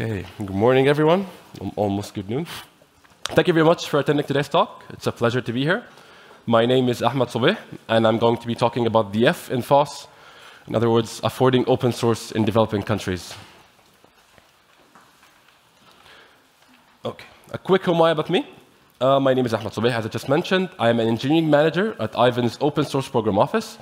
Okay, good morning, everyone. Almost good noon. Thank you very much for attending today's talk. It's a pleasure to be here. My name is Ahmed Sobeh, and I'm going to be talking about the F in FOSS, in other words, affording open source in developing countries. Okay, a quick homai about me. Uh, my name is Ahmed Sobeh, as I just mentioned. I am an engineering manager at Aiven's open source program office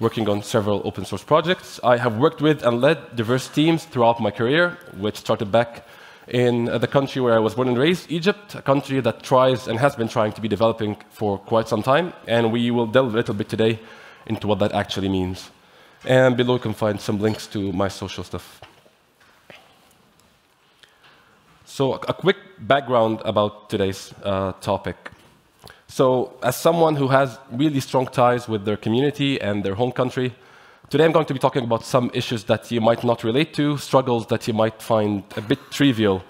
working on several open source projects. I have worked with and led diverse teams throughout my career, which started back in the country where I was born and raised, Egypt, a country that tries and has been trying to be developing for quite some time. And we will delve a little bit today into what that actually means. And below you can find some links to my social stuff. So, a quick background about today's uh, topic. So, as someone who has really strong ties with their community and their home country, today I'm going to be talking about some issues that you might not relate to, struggles that you might find a bit trivial,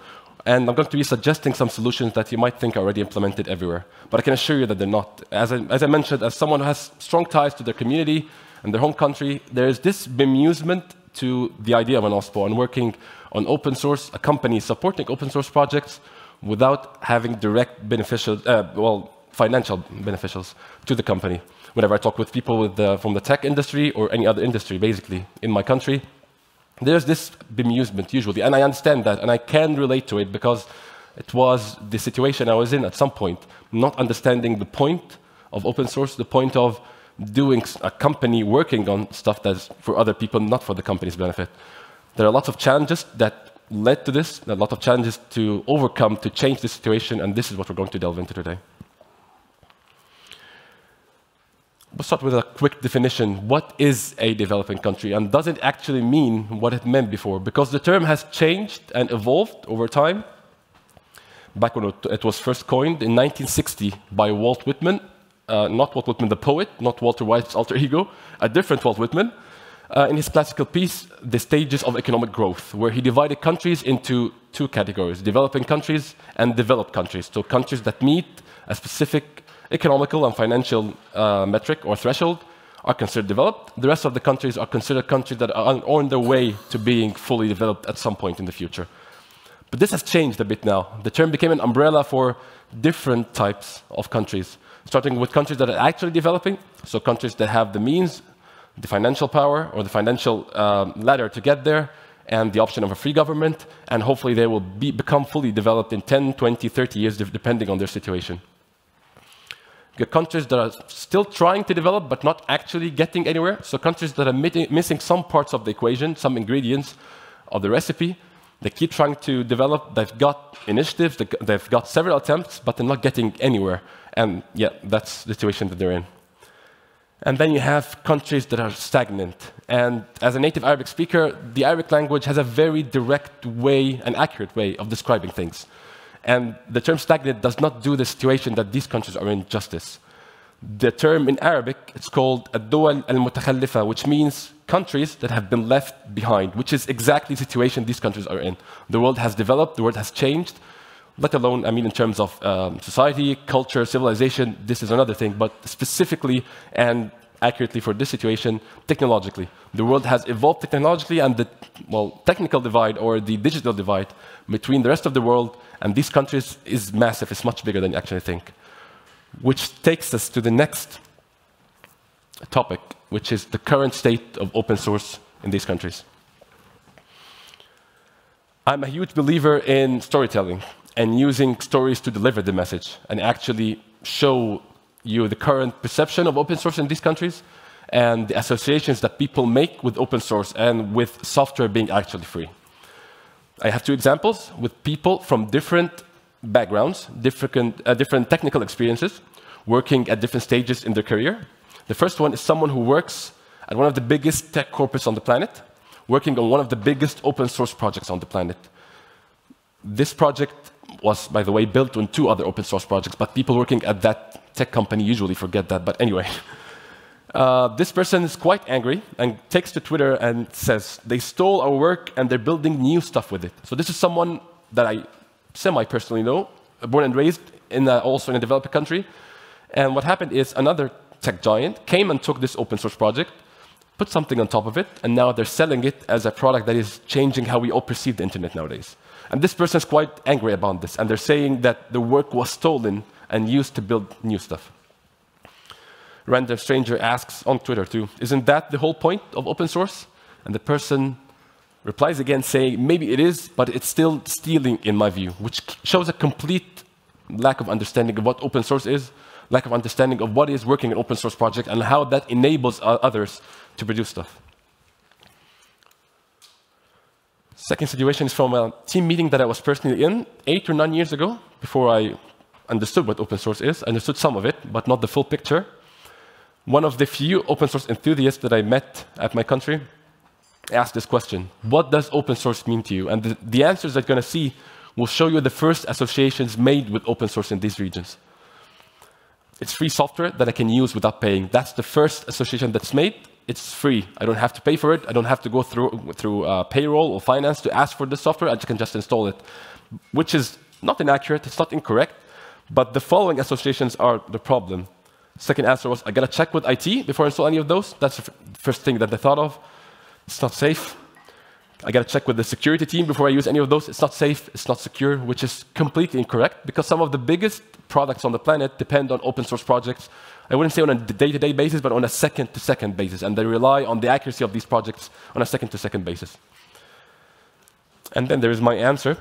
and I'm going to be suggesting some solutions that you might think are already implemented everywhere. But I can assure you that they're not. As I, as I mentioned, as someone who has strong ties to their community and their home country, there is this bemusement to the idea of an OSPO and working on open source, a company supporting open source projects without having direct beneficial, uh, well, financial beneficials to the company. Whenever I talk with people with the, from the tech industry or any other industry, basically, in my country, there's this bemusement usually, and I understand that, and I can relate to it because it was the situation I was in at some point, not understanding the point of open source, the point of doing a company working on stuff that's for other people, not for the company's benefit. There are lots of challenges that led to this, a lot of challenges to overcome to change the situation, and this is what we're going to delve into today. Let's start with a quick definition. What is a developing country? And does it actually mean what it meant before? Because the term has changed and evolved over time. Back when it was first coined in 1960 by Walt Whitman, uh, not Walt Whitman the poet, not Walter White's alter ego, a different Walt Whitman, uh, in his classical piece, The Stages of Economic Growth, where he divided countries into two categories developing countries and developed countries. So, countries that meet a specific economical and financial uh, metric or threshold are considered developed. The rest of the countries are considered countries that are on their way to being fully developed at some point in the future. But this has changed a bit now. The term became an umbrella for different types of countries, starting with countries that are actually developing, so countries that have the means, the financial power, or the financial um, ladder to get there, and the option of a free government, and hopefully they will be, become fully developed in 10, 20, 30 years, depending on their situation countries that are still trying to develop but not actually getting anywhere. So countries that are missing some parts of the equation, some ingredients of the recipe. They keep trying to develop. They've got initiatives. They've got several attempts, but they're not getting anywhere. And yeah, that's the situation that they're in. And then you have countries that are stagnant. And as a native Arabic speaker, the Arabic language has a very direct way, an accurate way of describing things. And the term stagnant does not do the situation that these countries are in justice. The term in Arabic, it's called ad-duwal al-mutakhallifa, which means countries that have been left behind, which is exactly the situation these countries are in. The world has developed, the world has changed, let alone, I mean, in terms of um, society, culture, civilization, this is another thing, but specifically and accurately for this situation, technologically. The world has evolved technologically, and the well, technical divide or the digital divide between the rest of the world and these countries is massive, it's much bigger than you actually think. Which takes us to the next topic, which is the current state of open source in these countries. I'm a huge believer in storytelling and using stories to deliver the message and actually show you the current perception of open source in these countries and the associations that people make with open source and with software being actually free. I have two examples with people from different backgrounds, different, uh, different technical experiences, working at different stages in their career. The first one is someone who works at one of the biggest tech corporates on the planet, working on one of the biggest open source projects on the planet. This project was, by the way, built on two other open source projects, but people working at that tech company usually forget that. But anyway, Uh, this person is quite angry and takes to Twitter and says, They stole our work and they're building new stuff with it. So, this is someone that I semi personally know, born and raised in a, also in a developing country. And what happened is another tech giant came and took this open source project, put something on top of it, and now they're selling it as a product that is changing how we all perceive the internet nowadays. And this person is quite angry about this, and they're saying that the work was stolen and used to build new stuff. Random stranger asks on Twitter too, isn't that the whole point of open source? And the person replies again saying, maybe it is, but it's still stealing in my view, which shows a complete lack of understanding of what open source is, lack of understanding of what is working in open source project and how that enables others to produce stuff. Second situation is from a team meeting that I was personally in eight or nine years ago, before I understood what open source is. Understood some of it, but not the full picture. One of the few open source enthusiasts that I met at my country asked this question, what does open source mean to you? And the, the answers that you're going to see will show you the first associations made with open source in these regions. It's free software that I can use without paying. That's the first association that's made. It's free. I don't have to pay for it. I don't have to go through, through uh, payroll or finance to ask for the software. I can just install it, which is not inaccurate. It's not incorrect. But the following associations are the problem. Second answer was, I got to check with IT before I install any of those. That's the first thing that they thought of. It's not safe. I got to check with the security team before I use any of those. It's not safe, it's not secure, which is completely incorrect because some of the biggest products on the planet depend on open source projects. I wouldn't say on a day-to-day -day basis, but on a second-to-second -second basis. And they rely on the accuracy of these projects on a second-to-second -second basis. And then there is my answer.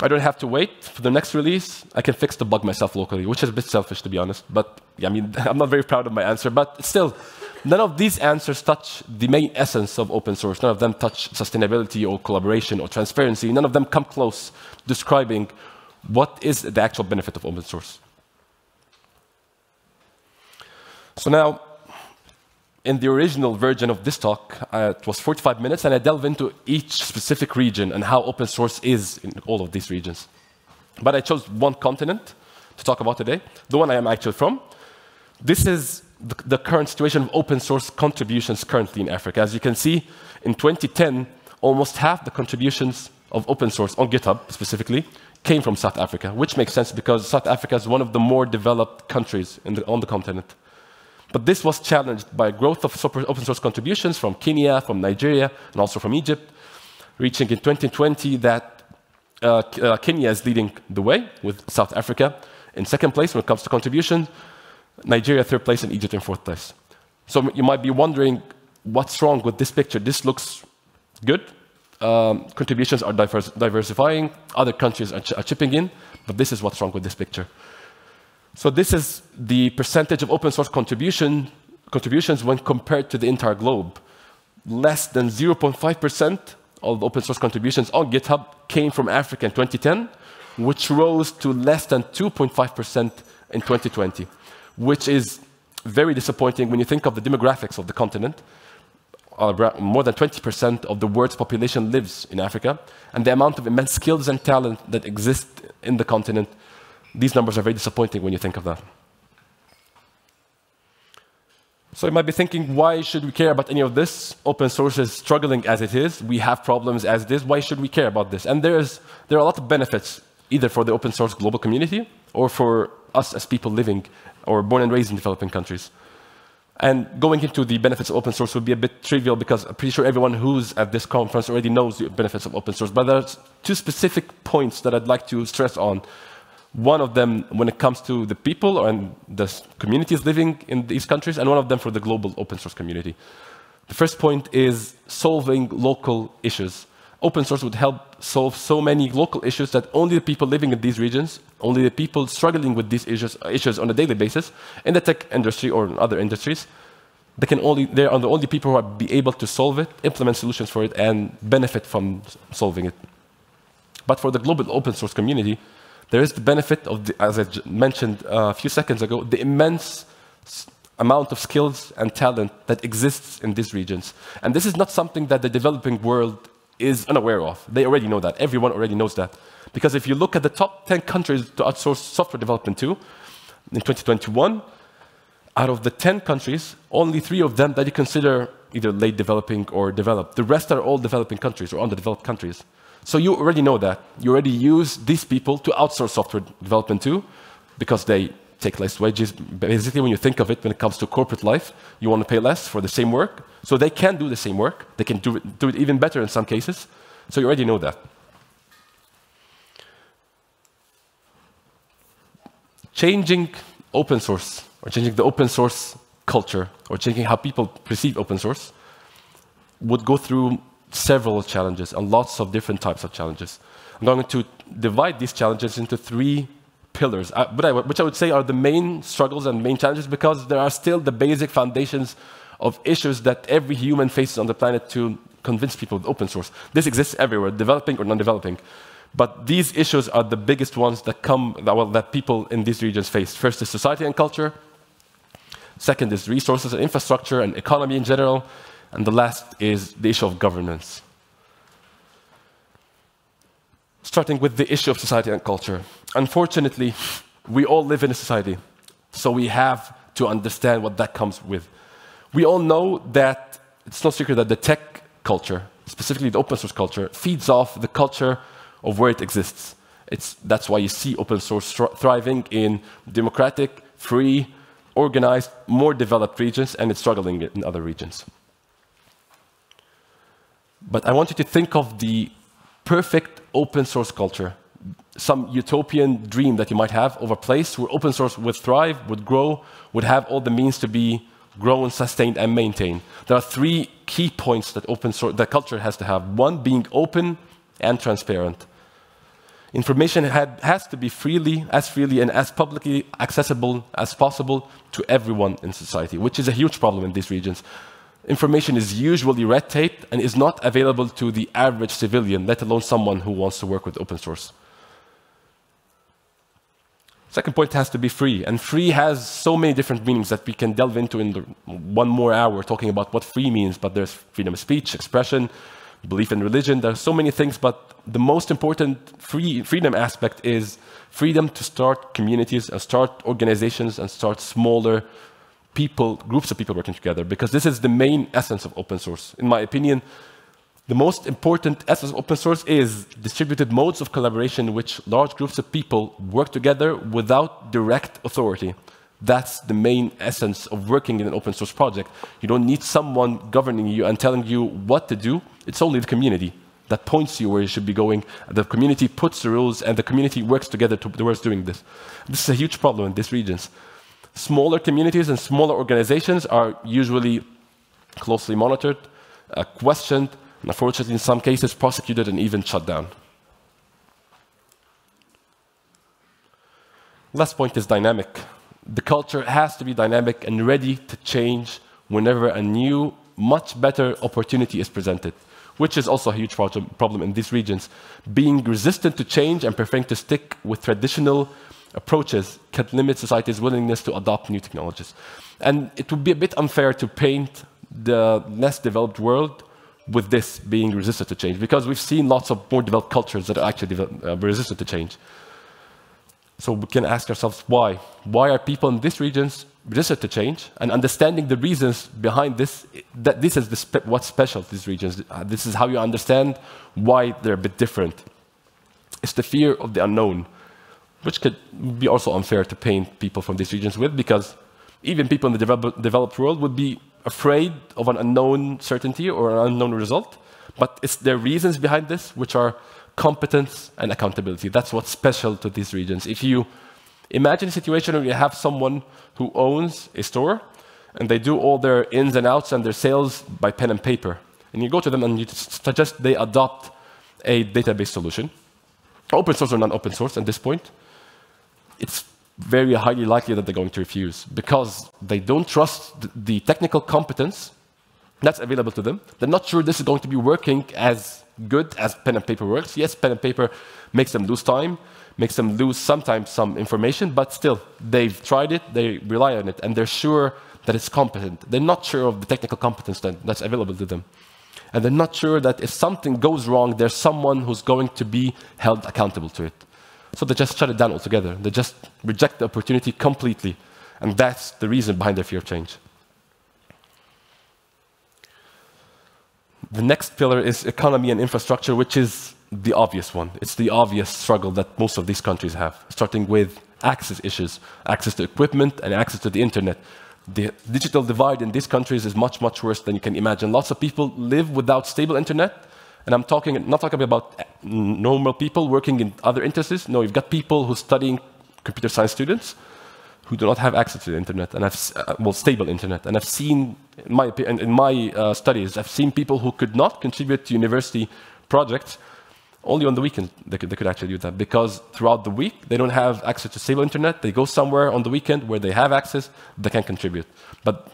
I don't have to wait for the next release. I can fix the bug myself locally, which is a bit selfish, to be honest. But I mean, I'm not very proud of my answer, but still, None of these answers touch the main essence of open source. None of them touch sustainability or collaboration or transparency. None of them come close describing what is the actual benefit of open source. So now, in the original version of this talk, uh, it was 45 minutes, and I delve into each specific region and how open source is in all of these regions. But I chose one continent to talk about today, the one I am actually from. This is the, the, current situation of open source contributions currently in Africa. As you can see, in 2010, almost half the contributions of open source on GitHub specifically came from South Africa, which makes sense because South Africa is one of the more developed countries the, on the continent. But this was challenged by growth of open source contributions from Kenya, from Nigeria, and also from Egypt, reaching in 2020 that uh, uh, Kenya is leading the way with South Africa in second place when it comes to contributions, Nigeria third place, and Egypt in fourth place. So you might be wondering, what's wrong with this picture? This looks good. Um, contributions are diverse, diversifying. Other countries are, ch are chipping in. But this is what's wrong with this picture. So this is the percentage of open source contribution, contributions when compared to the entire globe. Less than 0.5% of open source contributions on GitHub came from Africa in 2010, which rose to less than 2.5% in 2020 which is very disappointing when you think of the demographics of the continent. Uh, more than 20% of the world's population lives in Africa, and the amount of immense skills and talent that exist in the continent, these numbers are very disappointing when you think of that. So you might be thinking, why should we care about any of this? Open source is struggling as it is. We have problems as it is. Why should we care about this? And there's, there are a lot of benefits, either for the open source global community or for us as people living or born and raised in developing countries. And going into the benefits of open source would be a bit trivial because I'm pretty sure everyone who's at this conference already knows the benefits of open source. But there's two specific points that I'd like to stress on. One of them when it comes to the people and the communities living in these countries, and one of them for the global open source community. The first point is solving local issues open source would help solve so many local issues that only the people living in these regions, only the people struggling with these issues, issues on a daily basis in the tech industry or in other industries, they can only, they are the only people who are be able to solve it, implement solutions for it, and benefit from solving it. But for the global open source community, there is the benefit of, the, as I mentioned uh, a few seconds ago, the immense amount of skills and talent that exists in these regions. And this is not something that the developing world is unaware of. They already know that. Everyone already knows that. Because if you look at the top 10 countries to outsource software development to, in 2021, out of the 10 countries, only three of them that you consider either late developing or developed. The rest are all developing countries or underdeveloped countries. So you already know that. You already use these people to outsource software development to because they take less wages. Basically, when you think of it, when it comes to corporate life, you want to pay less for the same work. So they can do the same work. They can do it, do it even better in some cases. So you already know that. Changing open source, or changing the open source culture, or changing how people perceive open source, would go through several challenges and lots of different types of challenges. I'm going to divide these challenges into three pillars, uh, which I would say are the main struggles and main challenges because there are still the basic foundations of issues that every human faces on the planet to convince people with open source. This exists everywhere, developing or non-developing. But these issues are the biggest ones that come that, well, that people in these regions face. First is society and culture. Second is resources and infrastructure and economy in general. And the last is the issue of governance. Starting with the issue of society and culture. Unfortunately, we all live in a society, so we have to understand what that comes with. We all know that it's no secret that the tech culture, specifically the open source culture, feeds off the culture of where it exists. It's, that's why you see open source thriving in democratic, free, organized, more developed regions, and it's struggling in other regions. But I want you to think of the perfect open source culture, some utopian dream that you might have of a place where open source would thrive, would grow, would have all the means to be grown, sustained, and maintained. There are three key points that open source, that culture has to have. One being open and transparent. Information had, has to be freely, as freely and as publicly accessible as possible to everyone in society, which is a huge problem in these regions information is usually red tape and is not available to the average civilian, let alone someone who wants to work with open source. Second point has to be free, and free has so many different meanings that we can delve into in one more hour talking about what free means, but there's freedom of speech, expression, belief in religion, there's so many things, but the most important free, freedom aspect is freedom to start communities and start organizations and start smaller people, groups of people working together, because this is the main essence of open source. In my opinion, the most important essence of open source is distributed modes of collaboration in which large groups of people work together without direct authority. That's the main essence of working in an open source project. You don't need someone governing you and telling you what to do. It's only the community that points you where you should be going. The community puts the rules, and the community works together towards doing this. This is a huge problem in these regions. Smaller communities and smaller organizations are usually closely monitored, uh, questioned, and unfortunately, in some cases, prosecuted and even shut down. Last point is dynamic. The culture has to be dynamic and ready to change whenever a new, much better opportunity is presented, which is also a huge problem in these regions. Being resistant to change and preferring to stick with traditional approaches can limit society's willingness to adopt new technologies. And it would be a bit unfair to paint the less developed world with this being resistant to change, because we've seen lots of more developed cultures that are actually uh, resistant to change. So we can ask ourselves why? Why are people in these regions resistant to change? And understanding the reasons behind this, that this is spe what's special to these regions. Uh, this is how you understand why they're a bit different. It's the fear of the unknown which could be also unfair to paint people from these regions with, because even people in the develop developed world would be afraid of an unknown certainty or an unknown result. But it's their reasons behind this, which are competence and accountability. That's what's special to these regions. If you imagine a situation where you have someone who owns a store, and they do all their ins and outs and their sales by pen and paper, and you go to them and you suggest they adopt a database solution, open source or non-open source at this point, it's very highly likely that they're going to refuse because they don't trust the technical competence that's available to them. They're not sure this is going to be working as good as pen and paper works. Yes, pen and paper makes them lose time, makes them lose sometimes some information, but still, they've tried it, they rely on it, and they're sure that it's competent. They're not sure of the technical competence that, that's available to them. And they're not sure that if something goes wrong, there's someone who's going to be held accountable to it. So they just shut it down altogether. They just reject the opportunity completely. And that's the reason behind their fear of change. The next pillar is economy and infrastructure, which is the obvious one. It's the obvious struggle that most of these countries have, starting with access issues, access to equipment and access to the internet. The digital divide in these countries is much, much worse than you can imagine. Lots of people live without stable internet, and I'm talking not talking about normal people working in other industries. No, you've got people who are studying computer science students who do not have access to the internet and have uh, well stable internet. And I've seen in my in my uh, studies, I've seen people who could not contribute to university projects only on the weekend they could, they could actually do that because throughout the week they don't have access to stable internet. They go somewhere on the weekend where they have access, they can contribute. But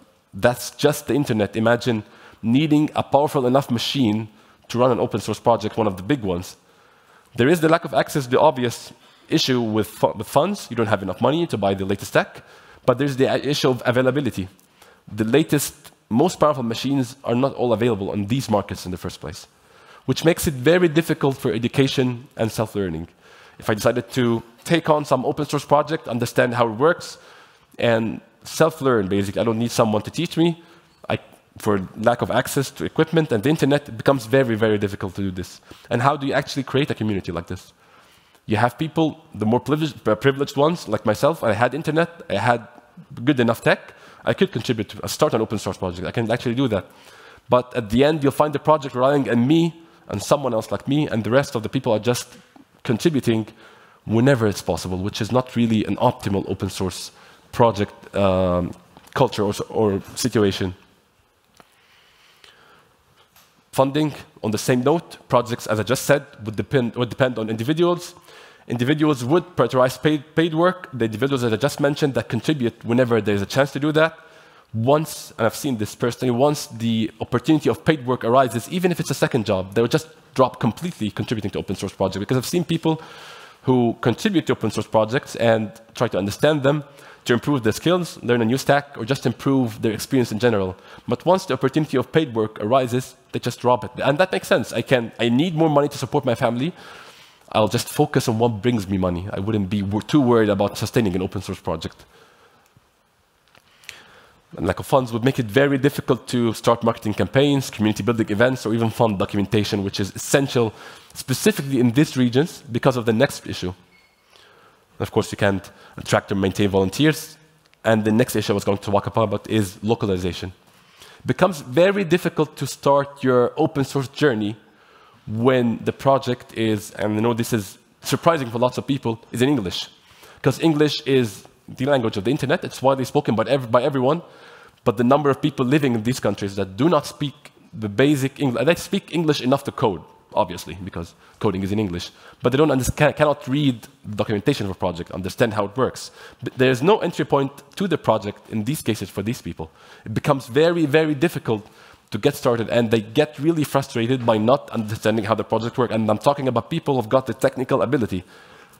that's just the internet. Imagine needing a powerful enough machine to run an open source project, one of the big ones. There is the lack of access, the obvious issue with, fu with funds. You don't have enough money to buy the latest tech. But there's the issue of availability. The latest, most powerful machines are not all available on these markets in the first place, which makes it very difficult for education and self-learning. If I decided to take on some open source project, understand how it works, and self-learn, basically, I don't need someone to teach me. For lack of access to equipment and the internet, it becomes very, very difficult to do this. And how do you actually create a community like this? You have people, the more privileged, uh, privileged ones, like myself, I had internet, I had good enough tech, I could contribute to start an open source project. I can actually do that. But at the end, you'll find the project relying on me and someone else like me, and the rest of the people are just contributing whenever it's possible, which is not really an optimal open source project um, culture or, or situation. Funding, on the same note, projects, as I just said, would depend, would depend on individuals. Individuals would prioritize paid, paid work. The individuals that I just mentioned that contribute whenever there's a chance to do that. Once, and I've seen this personally, once the opportunity of paid work arises, even if it's a second job, they'll just drop completely contributing to open source projects. Because I've seen people who contribute to open source projects and try to understand them, to improve their skills, learn a new stack, or just improve their experience in general. But once the opportunity of paid work arises, they just drop it. And that makes sense. I, can, I need more money to support my family. I'll just focus on what brings me money. I wouldn't be too worried about sustaining an open source project. And lack of funds would make it very difficult to start marketing campaigns, community building events, or even fund documentation, which is essential specifically in these regions because of the next issue, of course, you can't attract or maintain volunteers. And the next issue I was going to talk about is localization. It becomes very difficult to start your open source journey when the project is, and I know this is surprising for lots of people, is in English. Because English is the language of the internet, it's widely spoken by, every, by everyone, but the number of people living in these countries that do not speak the basic English, they speak English enough to code, obviously, because coding is in English, but they don't cannot read the documentation of a project, understand how it works. But there's no entry point to the project in these cases for these people. It becomes very, very difficult to get started, and they get really frustrated by not understanding how the project works. And I'm talking about people who've got the technical ability,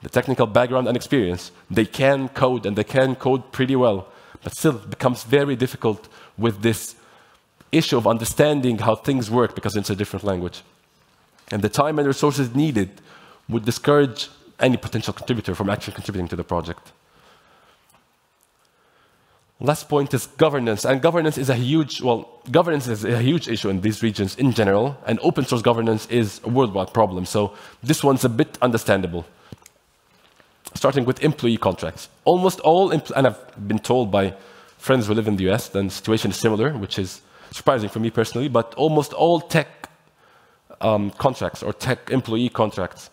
the technical background and experience. They can code, and they can code pretty well, but still it becomes very difficult with this issue of understanding how things work because it's a different language and the time and resources needed would discourage any potential contributor from actually contributing to the project. Last point is governance, and governance is a huge, well, governance is a huge issue in these regions in general, and open source governance is a worldwide problem, so this one's a bit understandable. Starting with employee contracts. Almost all, and I've been told by friends who live in the US, then the situation is similar, which is surprising for me personally, but almost all tech um, contracts or tech employee contracts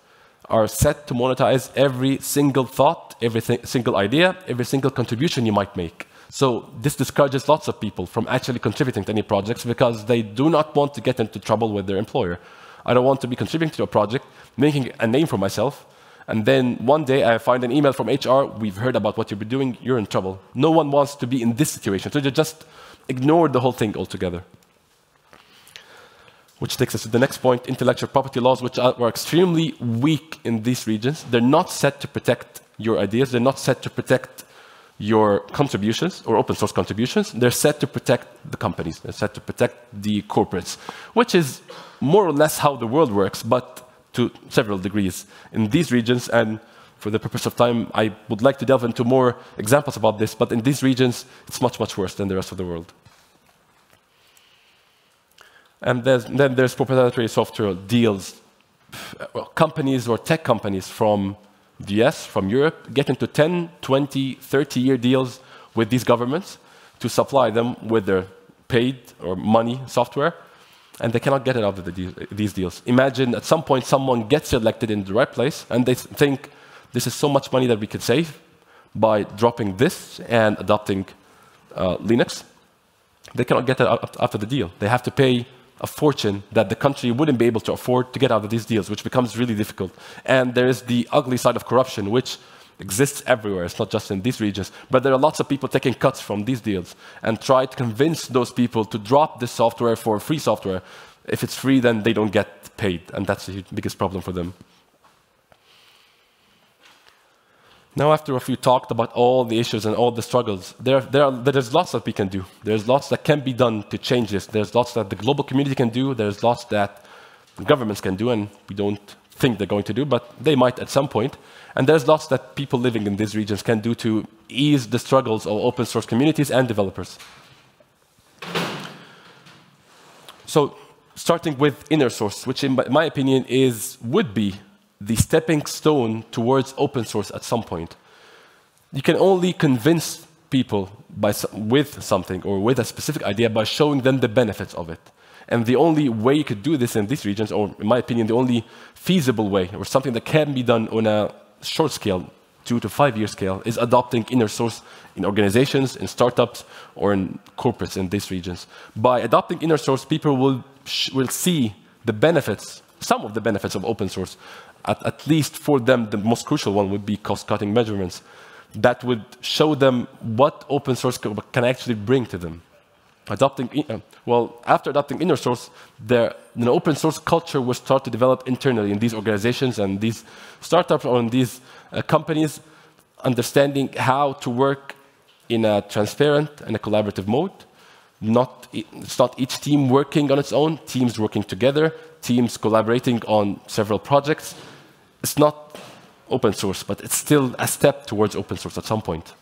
are set to monetize every single thought, every single idea, every single contribution you might make. So this discourages lots of people from actually contributing to any projects because they do not want to get into trouble with their employer. I don't want to be contributing to a project, making a name for myself, and then one day I find an email from HR, we've heard about what you've been doing, you're in trouble. No one wants to be in this situation, so they just ignore the whole thing altogether which takes us to the next point, intellectual property laws, which are, extremely weak in these regions. They're not set to protect your ideas. They're not set to protect your contributions or open source contributions. They're set to protect the companies. They're set to protect the corporates, which is more or less how the world works, but to several degrees in these regions. And for the purpose of time, I would like to delve into more examples about this, but in these regions, it's much, much worse than the rest of the world. And there's, then there's proprietary software deals, well, companies or tech companies from the US, from Europe, get into 10, 20, 30 year deals with these governments to supply them with their paid or money software, and they cannot get it out of the these deals. Imagine at some point someone gets elected in the right place, and they think this is so much money that we could save by dropping this and adopting uh, Linux. They cannot get it out after the deal. They have to pay a fortune that the country wouldn't be able to afford to get out of these deals, which becomes really difficult. And there is the ugly side of corruption, which exists everywhere. It's not just in these regions. But there are lots of people taking cuts from these deals and try to convince those people to drop this software for free software. If it's free, then they don't get paid. And that's the biggest problem for them. Now, after a few talked about all the issues and all the struggles, there, there there's lots that we can do. There's lots that can be done to change this. There's lots that the global community can do. There's lots that governments can do, and we don't think they're going to do, but they might at some point. And there's lots that people living in these regions can do to ease the struggles of open source communities and developers. So, starting with inner source, which in my opinion is would be the stepping stone towards open source at some point. You can only convince people by, with something or with a specific idea by showing them the benefits of it. And the only way you could do this in these regions, or in my opinion, the only feasible way, or something that can be done on a short scale, two to five year scale, is adopting inner source in organizations, in startups, or in corporates in these regions. By adopting inner source, people will, will see the benefits, some of the benefits of open source, at, at least for them, the most crucial one would be cost-cutting measurements that would show them what open source can actually bring to them. Adopting, uh, well, after adopting inner source, an open source culture will start to develop internally in these organizations and these startups or in these uh, companies, understanding how to work in a transparent and a collaborative mode. Not, it's not each team working on its own, teams working together, teams collaborating on several projects, it's not open source, but it's still a step towards open source at some point.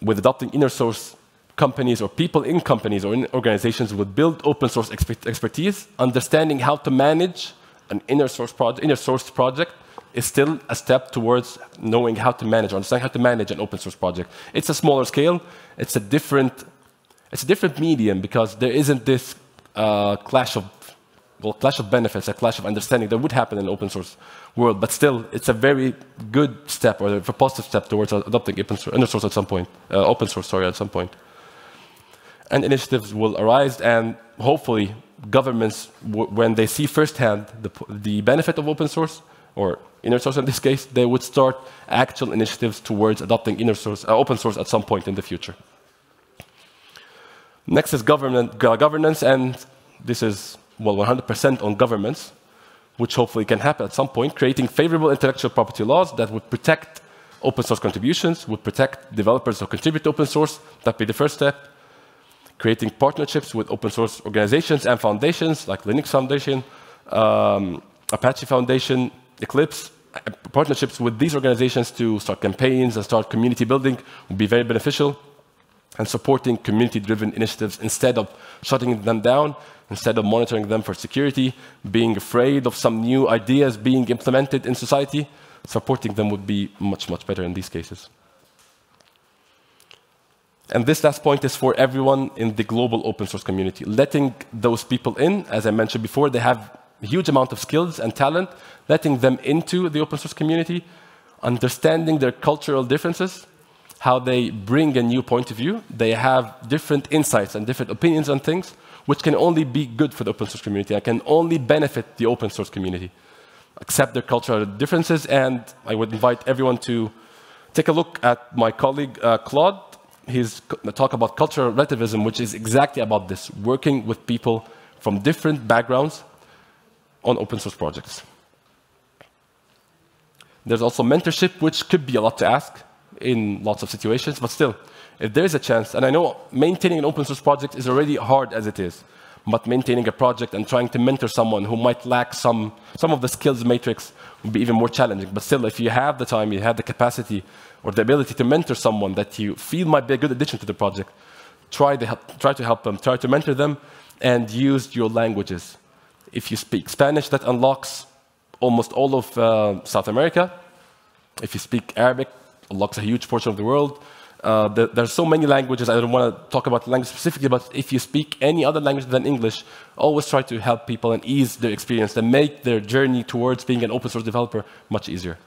With adopting inner source, companies or people in companies or in organizations would build open source expertise, understanding how to manage an inner source, project, inner source project is still a step towards knowing how to manage, understanding how to manage an open source project. It's a smaller scale. It's a different, it's a different medium because there isn't this uh, clash of well, clash of benefits, a clash of understanding that would happen in an open source world, but still, it's a very good step or a positive step towards adopting open source, at some point, uh, open source, sorry, at some point. And initiatives will arise, and hopefully, governments, when they see firsthand the, the benefit of open source, or inner source in this case, they would start actual initiatives towards adopting inner source, uh, open source at some point in the future. Next is government, governance, and this is well, 100% on governments, which hopefully can happen at some point, creating favorable intellectual property laws that would protect open source contributions, would protect developers who contribute to open source. That'd be the first step. Creating partnerships with open source organizations and foundations like Linux Foundation, um, Apache Foundation, Eclipse. Partnerships with these organizations to start campaigns and start community building would be very beneficial. And supporting community driven initiatives instead of shutting them down instead of monitoring them for security, being afraid of some new ideas being implemented in society, supporting them would be much, much better in these cases. And this last point is for everyone in the global open source community. Letting those people in, as I mentioned before, they have a huge amount of skills and talent, letting them into the open source community, understanding their cultural differences, how they bring a new point of view. They have different insights and different opinions on things, which can only be good for the open source community and can only benefit the open source community. Accept their cultural differences, and I would invite everyone to take a look at my colleague uh, Claude. He's talk about cultural relativism, which is exactly about this, working with people from different backgrounds on open source projects. There's also mentorship, which could be a lot to ask in lots of situations, but still, if there is a chance, and I know maintaining an open source project is already hard as it is, but maintaining a project and trying to mentor someone who might lack some, some of the skills matrix would be even more challenging. But still, if you have the time, you have the capacity or the ability to mentor someone that you feel might be a good addition to the project, try to help, try to help them, try to mentor them, and use your languages. If you speak Spanish, that unlocks almost all of uh, South America. If you speak Arabic, unlocks a huge portion of the world. Uh, there, there's so many languages, I don't want to talk about language specifically, but if you speak any other language than English, always try to help people and ease their experience and make their journey towards being an open source developer much easier.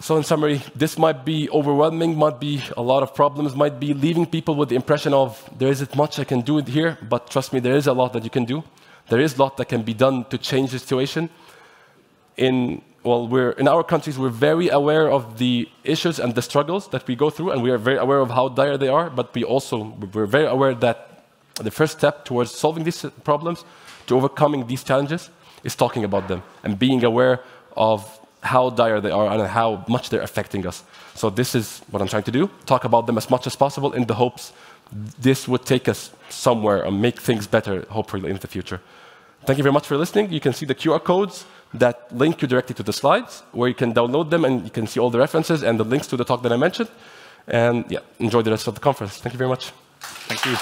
So in summary, this might be overwhelming, might be a lot of problems, might be leaving people with the impression of there isn't much I can do here, but trust me, there is a lot that you can do. There is a lot that can be done to change the situation. In well, we're, in our countries, we're very aware of the issues and the struggles that we go through, and we are very aware of how dire they are, but we also, we're very aware that the first step towards solving these problems, to overcoming these challenges, is talking about them and being aware of how dire they are and how much they're affecting us. So this is what I'm trying to do, talk about them as much as possible in the hopes this would take us somewhere and make things better, hopefully, in the future. Thank you very much for listening. You can see the QR codes that link you directly to the slides, where you can download them and you can see all the references and the links to the talk that I mentioned. And yeah, enjoy the rest of the conference. Thank you very much. Thank you.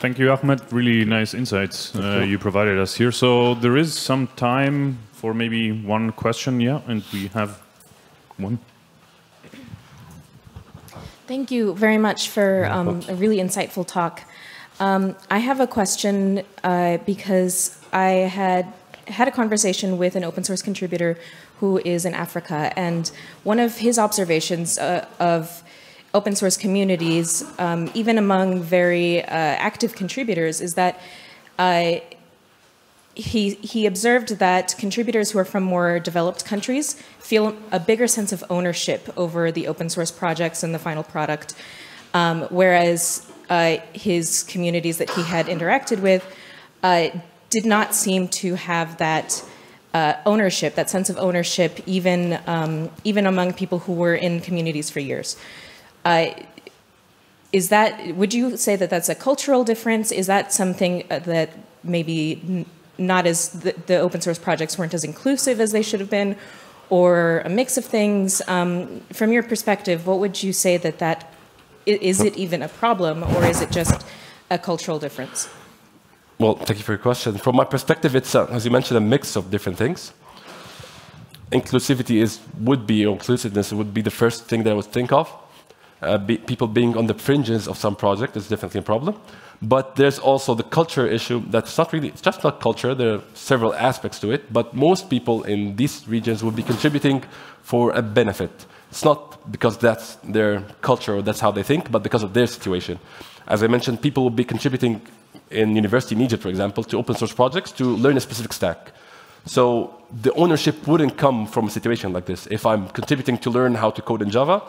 Thank you, Ahmed. Really nice insights uh, you provided us here. So there is some time for maybe one question, yeah, and we have one. Thank you very much for um, a really insightful talk. Um, I have a question uh, because I had had a conversation with an open source contributor who is in Africa, and one of his observations uh, of open source communities, um, even among very uh, active contributors, is that uh, he, he observed that contributors who are from more developed countries feel a bigger sense of ownership over the open source projects and the final product, um, whereas uh, his communities that he had interacted with uh, did not seem to have that uh, ownership, that sense of ownership, even, um, even among people who were in communities for years. Uh, is that, would you say that that's a cultural difference? Is that something uh, that maybe not as the, the, open source projects weren't as inclusive as they should have been, or a mix of things. Um, from your perspective, what would you say that that is it even a problem, or is it just a cultural difference? Well, thank you for your question. From my perspective, it's a, as you mentioned, a mix of different things. Inclusivity is would be inclusiveness would be the first thing that I would think of. Uh, be, people being on the fringes of some project is definitely a problem. But there's also the culture issue that's not really, it's just not culture, there are several aspects to it, but most people in these regions will be contributing for a benefit. It's not because that's their culture or that's how they think, but because of their situation. As I mentioned, people will be contributing in university in Egypt, for example, to open source projects to learn a specific stack. So the ownership wouldn't come from a situation like this. If I'm contributing to learn how to code in Java,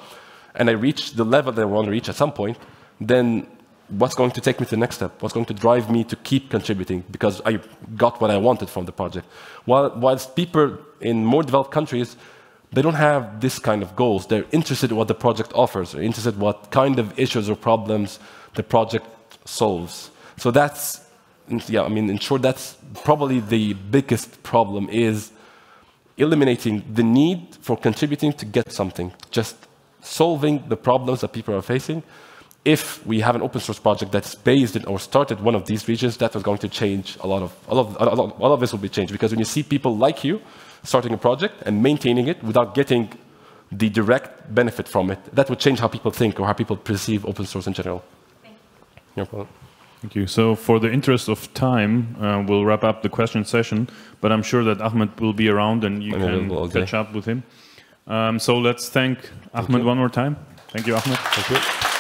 and I reach the level that I want to reach at some point, then what's going to take me to the next step? What's going to drive me to keep contributing because I got what I wanted from the project? While, whilst people in more developed countries, they don't have this kind of goals. They're interested in what the project offers, they're interested in what kind of issues or problems the project solves. So that's, yeah, I mean, in short, that's probably the biggest problem is eliminating the need for contributing to get something, just solving the problems that people are facing if we have an open source project that's based in or started one of these regions, that was going to change a lot of, a lot of, a lot, all of this will be changed because when you see people like you starting a project and maintaining it without getting the direct benefit from it, that would change how people think or how people perceive open source in general. Thank you. No problem. Thank you. So for the interest of time, uh, we'll wrap up the question session, but I'm sure that Ahmed will be around and you can catch up with him. Um, so let's thank Ahmed one more time. Thank you, Ahmed. Thank you.